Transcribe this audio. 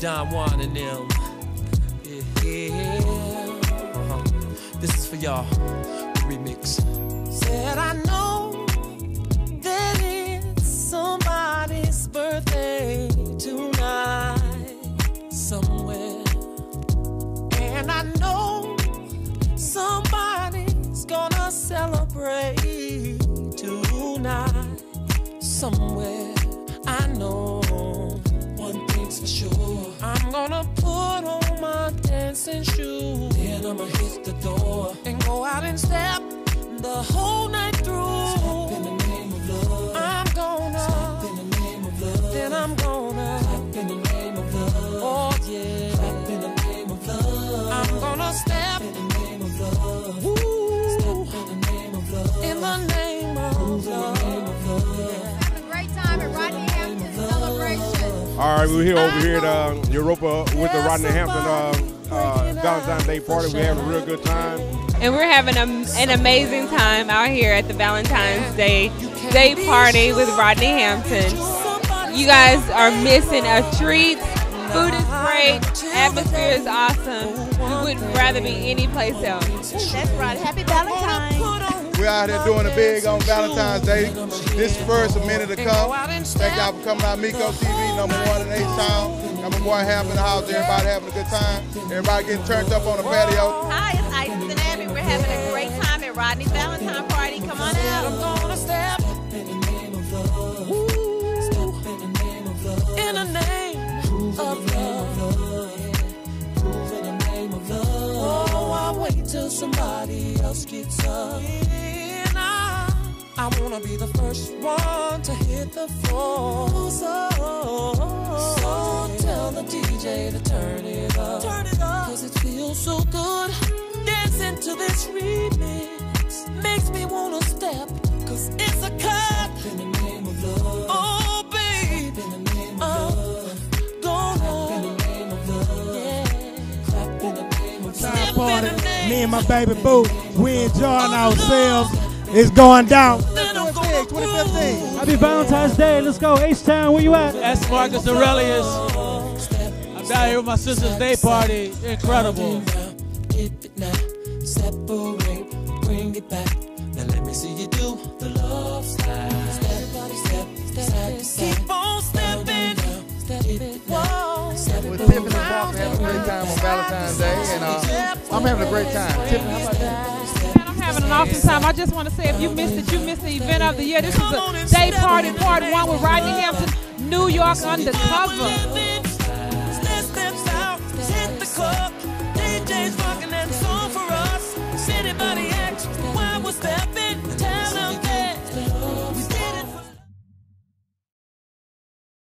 Don Juan and them. Yeah. Uh-huh. This is for y'all. The remix. Said I know that it's somebody's birthday tonight somewhere. And I know somebody's gonna celebrate tonight somewhere. I know gonna put on my dancing shoes. Then I'ma hit the door and go out and step the whole night All right, we're here over here at uh, Europa with the Rodney Hampton uh, uh, Valentine's Day party. We're having a real good time. And we're having a, an amazing time out here at the Valentine's Day Day Party with Rodney Hampton. You guys are missing a treat. Food is great. Atmosphere is awesome. We wouldn't rather be any place else. That's right. Happy Valentine's. We're out here doing a big on Valentine's Day. This first a minute to come. Thank y'all for coming out. Meeko TV, number one in H-Town. Number one half in the house. Everybody having a good time. Everybody getting turned up on the patio. Hi, it's Isis and Abby. We're having a great time at Rodney's Valentine Party. Come on out. gonna step in the name of love. Ooh. In the name of love. In the name of love. Prove in the name of love. Oh, I wait till somebody else gets up. And I, I wanna be the first one to hit the floor. So, so tell the DJ to turn it up. Turn it up. Cause it feels so good. Dancing to this remix makes me wanna step. Cause it's a cut. in the name of love. Oh, babe. in the name of uh, love. Go in the name of love. Yeah. Clap in the name of love. Party. Me and my baby boo, we enjoying ourselves. It's going down. 2015. Happy Valentine's Day. Let's go. H-Town, where you at? That's Marcus Aurelius. I'm down here with my sister's day party. Incredible. Dip it now, separate, bring it back. Now let me see you do the love slide. Step by step, step, step. Keep on stepping, step it now. Step With Tiffany and Parker having a great time on Valentine's Day, and uh, I'm having a great time. Tiffany, how about that? Having an awesome time. I just want to say, if you missed it, you missed the event of the year. This is a day party, part one with Rodney Hampton, New York undercover.